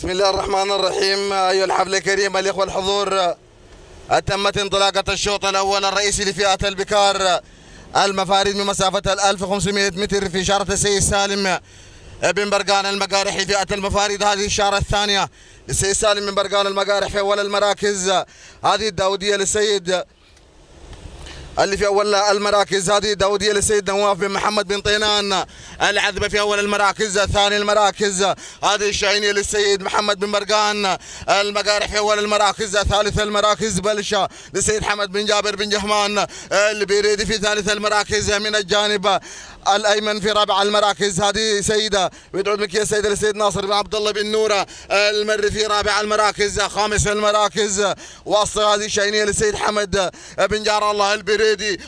بسم الله الرحمن الرحيم. أيها الحفل الكريم الإخوة الحضور تمت انطلاقة الشوط الأول الرئيسي لفئة البكار المفاريد من مسافة 1500 متر في إشارة السيد سالم بن برقان المقارح. فئة المفاريد هذه الإشارة الثانية. للسيد سالم بن برقان المقارح في أول المراكز. هذه الداودية للسيد اللي في أول المراكز هذه داودية للسيد نواف بن محمد بن طينان. العذبة في أول المراكز ثاني المراكز هذه الشاهينية للسيد محمد بن مرقان المقارح في أول المراكز ثالث المراكز بلشة للسيد حمد بن جابر بن جهمان. البيريدي في ثالث المراكز من الجانب الأيمن في رابع المراكز. هذه سيدة لك يا سيدة للسيد ناصر بن عبد الله بن نوره المر في رابع المراكز خامس المراكز. واصل هذه الشاهينية للسيد حمد بن جار الله البريدي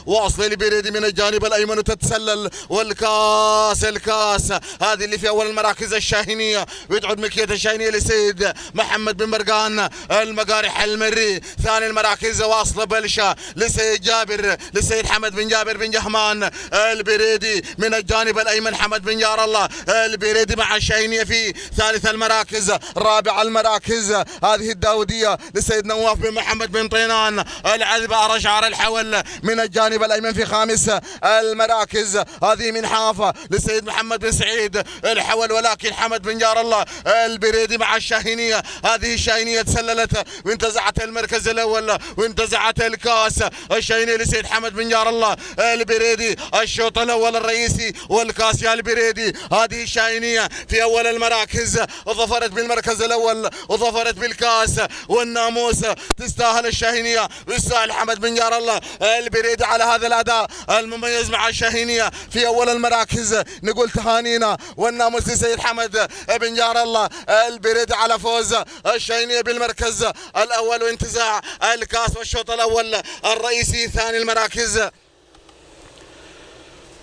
واصل البريدي من الجانب الأيمن وتتسلل والكاس الكاس. هذه اللي في أول المراكز الشاهينية. ويدعو مكيه الشاهينية للسيد محمد بن مرقان المقارح المري. ثاني المراكز واصل بلشة للسيد جابر للسيد حمد بن جابر بن جهمان. البريدي من الجانب الأيمن حمد بن جار الله. البريدي مع الشاهينية في ثالث المراكز. رابع المراكز هذه الداودية للسيد نواف بن محمد بن طينان. العذبة رشعر الحول. من الجانب الأيمن في خامس المراكز. هذه من حافه للسيد محمد بن سعيد الحول ولكن حمد بن جار الله البريدي مع الشاهينية. هذه الشاهينية تسللت وانتزعت المركز الأول وانتزعت الكاس. الشاهينية لسيد حمد بن جار الله البريدي. الشوط الأول الرئيسي والكاس يا البريدي. هذه الشاهينية في أول المراكز ظفرت بالمركز الأول وظفرت بالكاس. والناموس تستاهل الشاهينية ويستاهل حمد بن جار الله البريدي. على هذا الأداء المميز مع الشاهينية في أول المراكز. نقول تهانينا والناموس لسيد حمد بن جار الله البريدي على فوز الشاهينية بالمركز الأول وانتزاع الكاس والشوط الأول الرئيسي ثاني المراكز.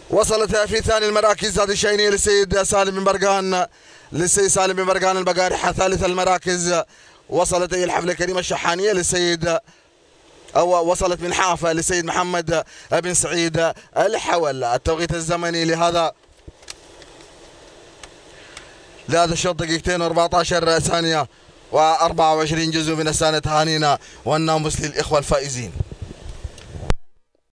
وصلت في ثاني المراكز هذه الشاهينية للسيد سالم بن برقان للسيد سالم بن برقان البقارحة ثالث المراكز. وصلت هي الحفلة الكريمه الشحانية للسيد أو وصلت من حافة للسيد محمد بن سعيد الحول. التوقيت الزمني لهذا لهذا الشوط دقيقتين و14 ثانية و24 جزء من الثانية تهانينا والناموس للإخوة الفائزين.